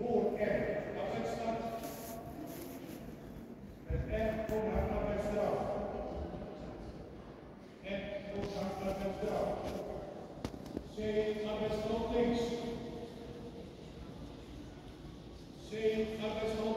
voor R arbeidsstad. Het en komt uit arbeidsstraf. En komt uit arbeidsstraf. C arbeidsstraf links. C arbeidsstraf